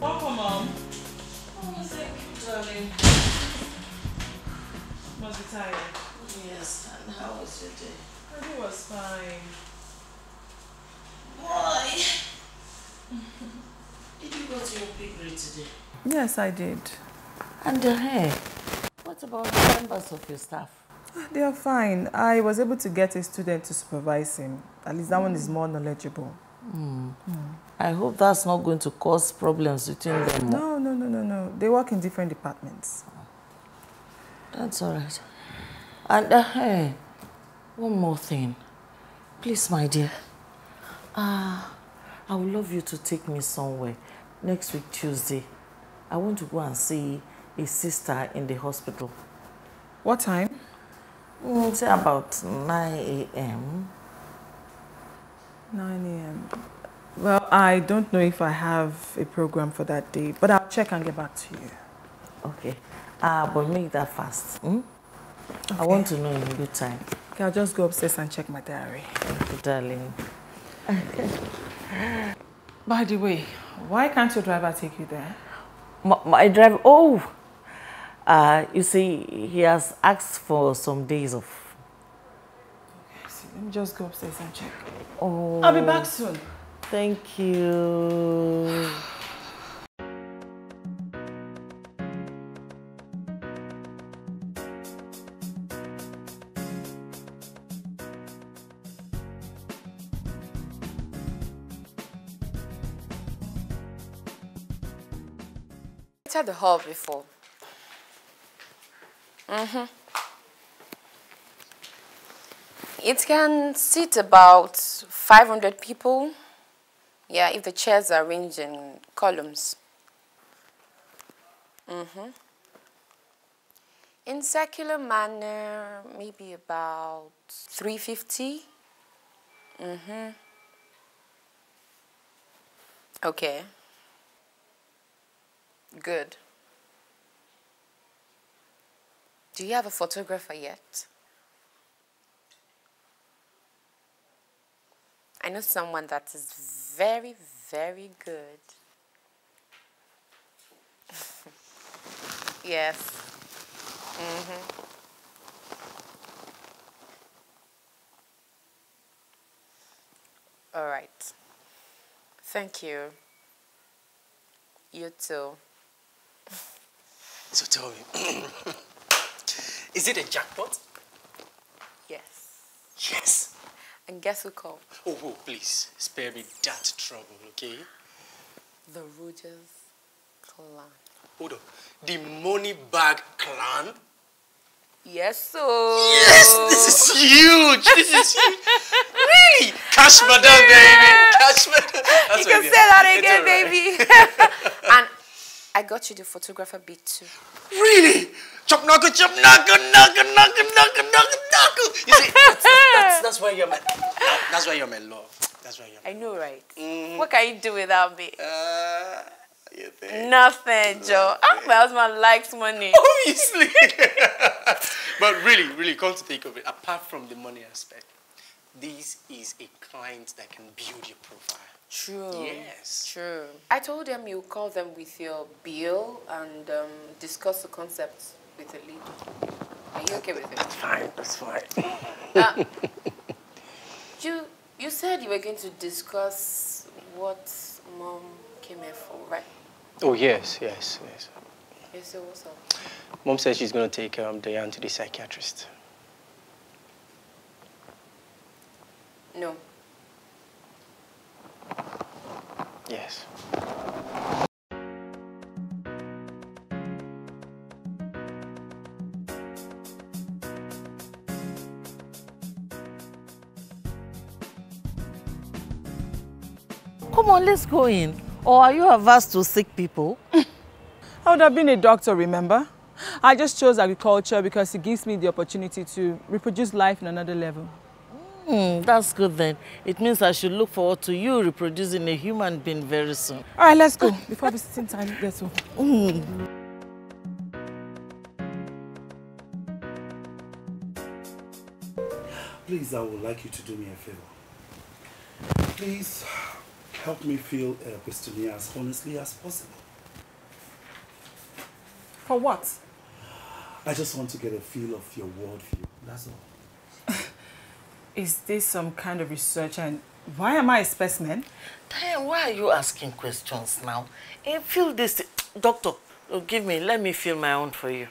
Papa, mom. One sec, darling. Must be tired. Yes, and how was your day? My was fine. Boy! did you go to your picnic today? Yes, I did. And your hair? What about the members of your staff? Ah, they are fine. I was able to get a student to supervise him. At least that mm. one is hmm. more knowledgeable. Mm. Mm. I hope that's not going to cause problems between them. No, no, no, no, no. They work in different departments. That's all right. And uh, hey, one more thing. Please, my dear. Uh, I would love you to take me somewhere next week, Tuesday. I want to go and see a sister in the hospital. What time? Mm, say about 9 a.m. 9 a.m. Well, I don't know if I have a program for that day, but I'll check and get back to you. Okay. Uh, but make that fast. Hmm? Okay. I want to know in good time. Okay, I'll just go upstairs and check my diary. Thank you, darling. By the way, why can't your driver take you there? My, my driver, oh! Uh, you see, he has asked for some days off. Okay, so let me just go upstairs and check. Oh. I'll be back soon. Thank you. entered the hall before. Mm-hmm. It can seat about 500 people. Yeah, if the chairs are arranged in columns. Mm-hmm. In secular manner, maybe about 350. Mm-hmm. Okay. Good. Do you have a photographer yet? I know someone that is very, very good. yes. Mm-hmm. All right. Thank you. You too. So tell me, is it a jackpot? Yes. Yes. And guess who called? Oh, oh, please, spare me that trouble, okay? The Rogers clan. Hold on. The money bag clan? Yes, sir. Yes, this is huge. This is huge. really? Cash madam, baby. Cash madam. You can say that again, right. baby. I got you the photographer beat too. Really? Chop knuckle, chop knuckle, knuckle, knuckle, knuckle, knuckle, knuckle. You see, that's, that's, that's why you're my, that's why you're my love. That's why you're my I know, right? Mm. What can you do without me? Uh, you think? Nothing, Joe. Ah, my husband likes money. Obviously. but really, really, come to think of it, apart from the money aspect, this is a client that can build your profile. True. Yes. True. I told them you call them with your bill and um, discuss the concept with the lead. Are you okay with it? That's fine. That's fine. uh, you you said you were going to discuss what mom came here for, right? Oh yes, yes, yes. Yes. So what's up? Mom says she's going to take um, Diane to the psychiatrist. No. Yes. Come on, let's go in. Or are you averse to sick people? I would have been a doctor, remember? I just chose agriculture because it gives me the opportunity to reproduce life in another level. Hmm, that's good then. It means I should look forward to you reproducing a human being very soon. All right, let's go before visiting time gets over. Mm. Please, I would like you to do me a favor. Please help me feel uh, Christina as honestly as possible. For what? I just want to get a feel of your worldview. That's all. Is this some kind of research and why am I a specimen? Diane, why are you asking questions now? And feel this. Doctor, oh, give me, let me feel my own for you.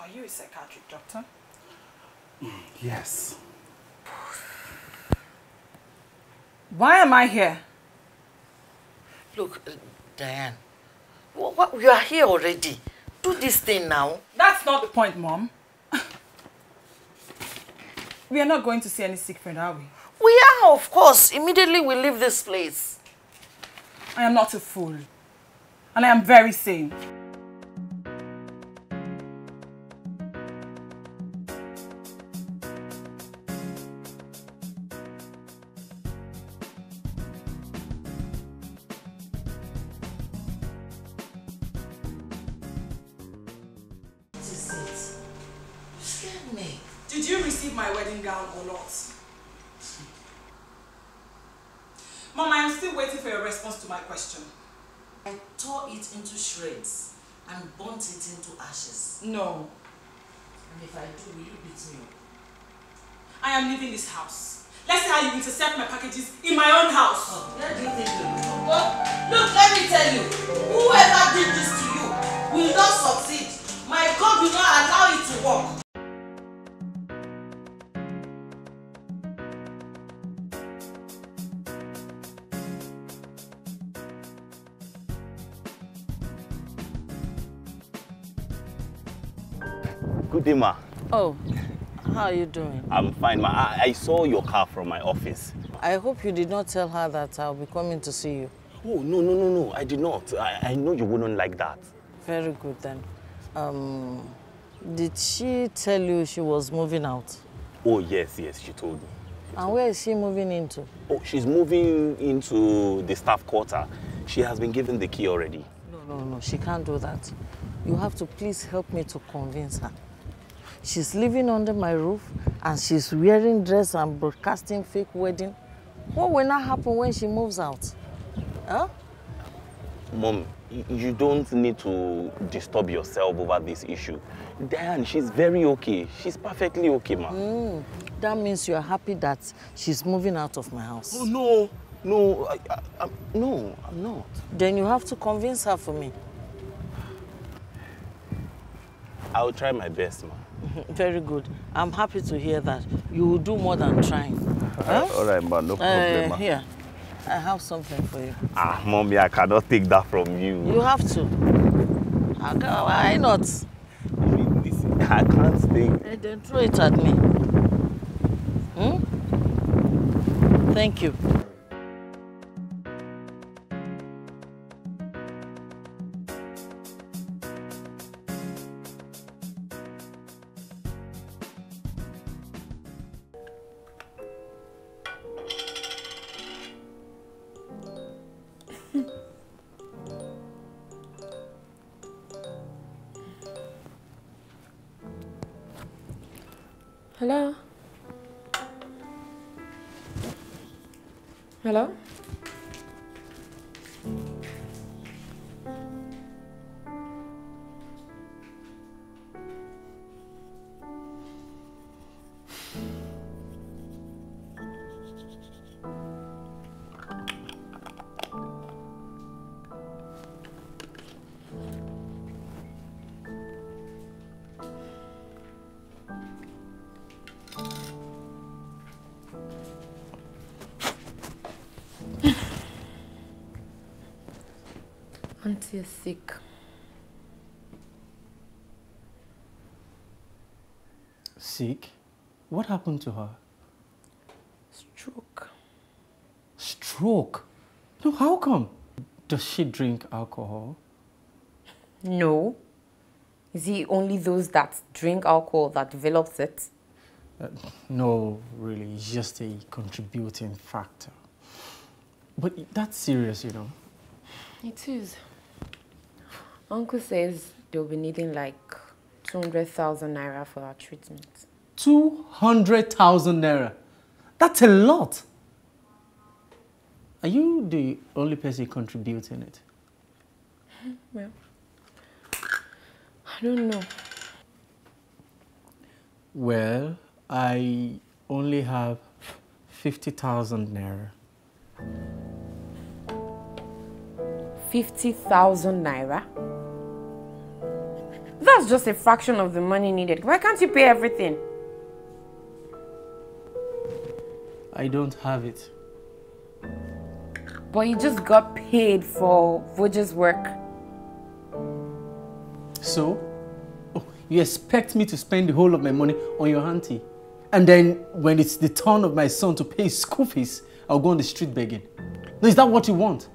Are you a psychiatric doctor? Mm, yes. Why am I here? Look, uh, Diane, what, what, you are here already. Do this thing now. That's not the point, Mom. we are not going to see any sick friend, are we? We are, of course. Immediately we leave this place. I am not a fool. And I am very sane. Not? Mom, I am still waiting for your response to my question. I tore it into shreds and burnt it into ashes. No. And if I do, will you beat me up? I am leaving this house. Let's see how you intercept my packages in my own house. Oh, where do you think you're going? Look, let me tell you, whoever did this to you will not succeed. My God will not allow it to work. Good ma. Oh, how are you doing? I'm fine, ma. I, I saw your car from my office. I hope you did not tell her that I'll be coming to see you. Oh, no, no, no, no. I did not. I, I know you wouldn't like that. Very good then. Um, did she tell you she was moving out? Oh, yes, yes, she told me. And where is she moving into? Oh, she's moving into the staff quarter. She has been given the key already. No, no, no, she can't do that. You have to please help me to convince her. She's living under my roof and she's wearing dress and broadcasting fake wedding. What will not happen when she moves out? Huh? Mom, you don't need to disturb yourself over this issue. Diane, she's very okay. She's perfectly okay, ma. That means you're happy that she's moving out of my house. Oh, no, no, I, I, I'm, no, I'm not. Then you have to convince her for me. I'll try my best, ma. Very good. I'm happy to hear that. You will do more than trying. Huh? All right, ma, no Uh, problem, ma. here, I have something for you. Ah, mommy, I cannot take that from you. You have to. I ca- Why not? I mean, I can't stay. Eh, Then throw it at me. Hmm? Thank you. Hello? Hello? Auntie is sick. Sick? What happened to her? Stroke. Stroke? No, how come? Does she drink alcohol? No. Is it only those that drink alcohol that develops it? Uh, no, really, it's just a contributing factor. But that's serious, you know. It is. Uncle says they'll be needing like 200,000 naira for our treatment. 200,000 naira. That's a lot. Are you the only person contributing it? Well, I don't know. Well, I only have 50,000 naira. 50,000 naira? That's just a fraction of the money needed. Why can't you pay everything? I don't have it. But you just got paid for Voja's work. So? Oh, you expect me to spend the whole of my money on your auntie? And then when it's the turn of my son to pay his school fees, I'll go on the street begging. No, is that what you want?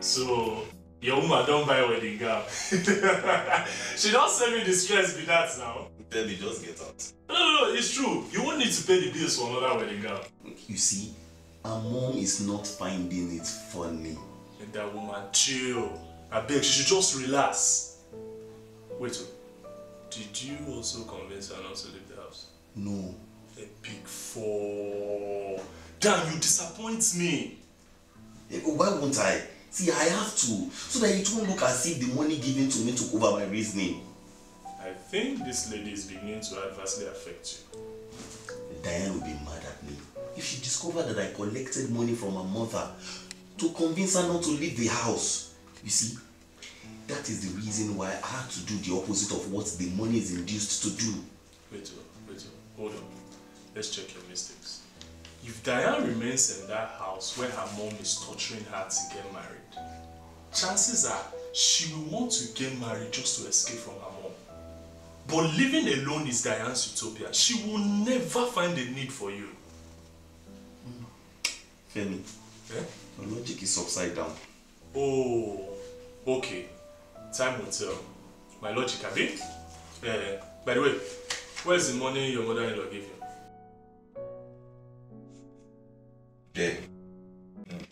So your woman don't buy a wedding gown. she don't send me the stress be that now. Tell me, just get out. No, no, no, it's true. You won't need to pay the bills for another wedding gown. You see, our mom is not finding it funny. Let that woman chill. I beg, she should just relax. Wait, oh, did you also convince her not to leave the house? No. A big four. Damn, you disappoint me. Eh, Why won't I? See, I have to, so that it won't look as if the money given to me took over my reasoning. I think this lady is beginning to adversely affect you. Diane will be mad at me if she discovered that I collected money from her mother to convince her not to leave the house. You see, that is the reason why I had to do the opposite of what the money is induced to do. Wait, wait, hold on. Let's check your mistakes. If Diane remains in that house where her mom is torturing her to get married, chances are she will want to get married just to escape from her mom. But living alone is Diane's utopia. She will never find a need for you. Femi, Eh? your logic is upside down. Oh, okay. Time will tell. My logic, Abi? Eh, by the way, where's the money your mother-in-law gave you? There.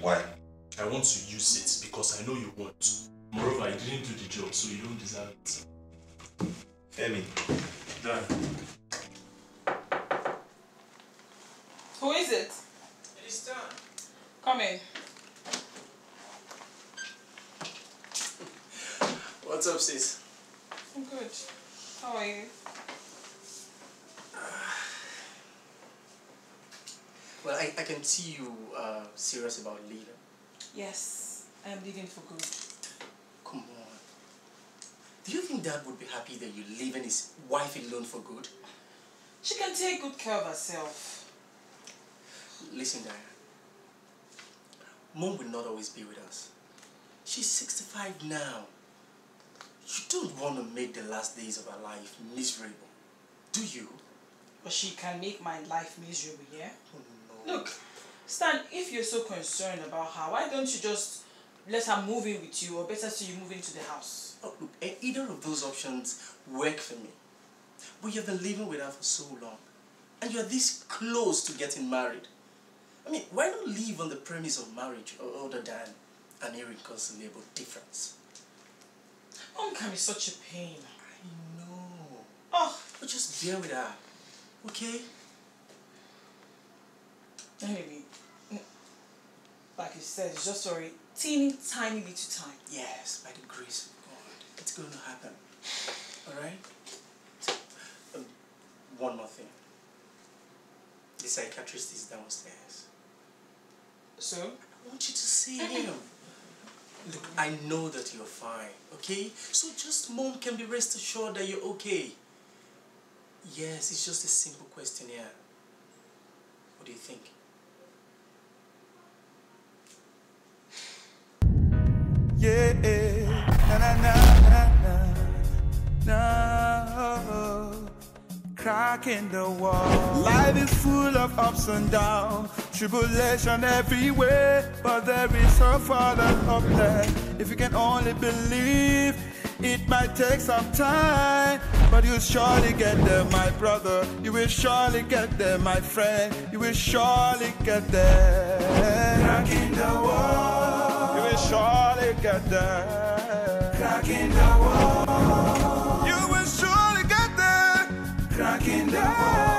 Why? I want to use it because I know you want. Moreover, I didn't do the job, so you don't deserve it. Femi. Done. Who is it? It's done. Come in. What's up, sis? I'm good. How are you? Well, I, I can see you uh, serious about leaving. Yes, I am leaving for good. Come on. Do you think Dad would be happy that you're leaving his wife alone for good? She can take good care of herself. Listen, Diane. Mom will not always be with us. She's 65 now. You don't want to make the last days of her life miserable, do you? But she can make my life miserable, yeah? Oh, no. Look, Stan, if you're so concerned about her, why don't you just let her move in with you or better still you move into the house? Oh, look, e- either of those options work for me. But you've been living with her for so long. And you're this close to getting married. I mean, why not live on the premise of marriage other than an irreconcilable difference? Mom can be such a pain. I know. Oh, But just bear with her, okay? anyway, like you said, it's just for a teeny tiny little time. Yes, by the grace of God, it's going to happen. Alright? Um, one more thing. The psychiatrist is downstairs. So, I want you to see him. Look, I know that you're fine, okay? So just mom can be rest assured that you're okay. Yes, it's just a simple questionnaire. What do you think? Yeah, na na na na na na. Crack in the wall. Life is full of ups and downs, tribulation everywhere, but there is a Father up there. If you can only believe, it might take some time. but you'll surely get there, my brother. You will surely get there, my friend. You will surely get there. Crack in the wall. Surely get there. Crack in the wall. You will surely get there. Crack in the wall.